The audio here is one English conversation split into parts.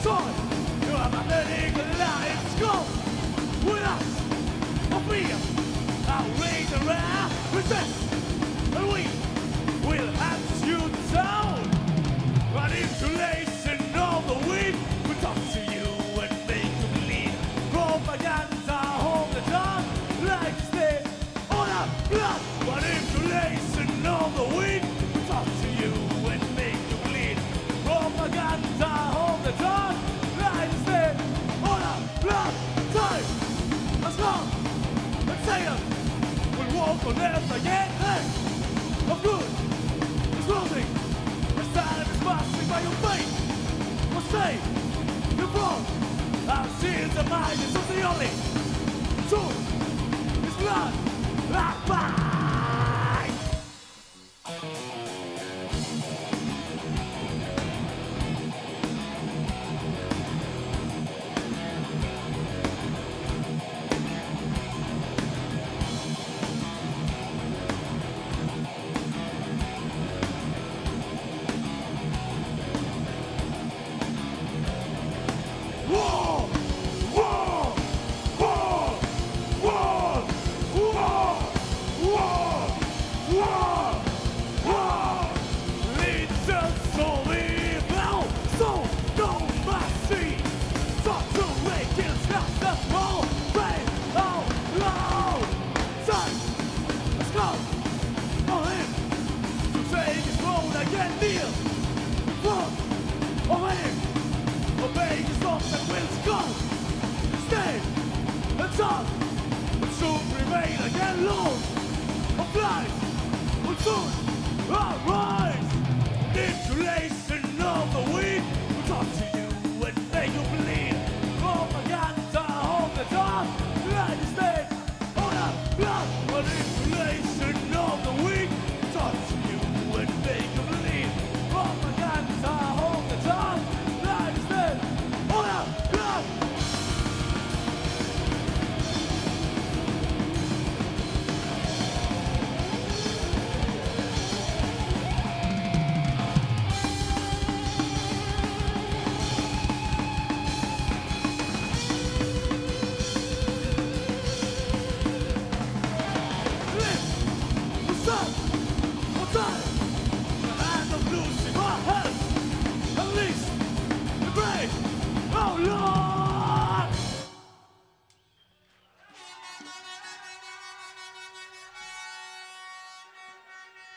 return. You are my letting lights go. With us, a fear, I wait around, resist. Open I'm good. It's losing. Time is passing by your safe? You're wrong. Not the only truth. It's not. Rock. Obey laws and wills go. Stay and will soon prevail of will arise. Of the weak will talk to you and make you. Propaganda of the dark, light is dead on a blood. Manipulation of the weak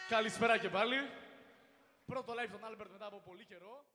Καλησπέρα και πάλι. Πρώτο live στον Άλμπερτ μετά από πολύ καιρό.